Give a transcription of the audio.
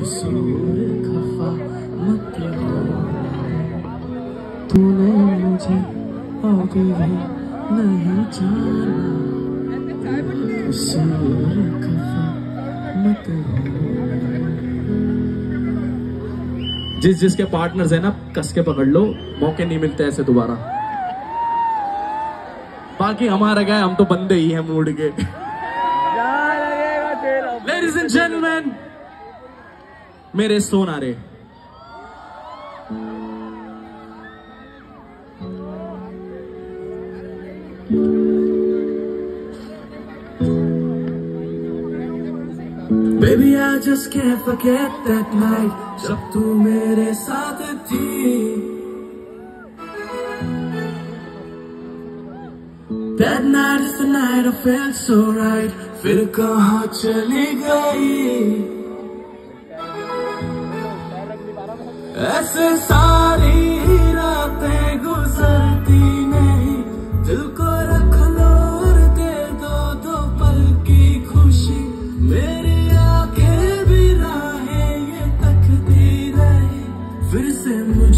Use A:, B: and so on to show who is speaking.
A: कसूर खफा मत तूने मुझे अभी भी नहीं जाना कसूर खफा मत जिस जिसके पार्टनर्स है ना कस के पकड़ लो मौके नहीं मिलते ऐसे दोबारा। बाकी हमारा क्या है हम तो बंदे ही हैं मूड के। लेडीज़ एंड जेंटलमैन मेरे Sonare Baby, I just can't forget that night जब तू मेरे साथ थी That night is the night I felt so right फिर कहाँ चली गई ऐसे सारी रातें गुजरती नहीं दिल को रख लो दे दो दो पल की खुशी। मेरी आँखें भी राहें, ये तकती रही फिर से मुझको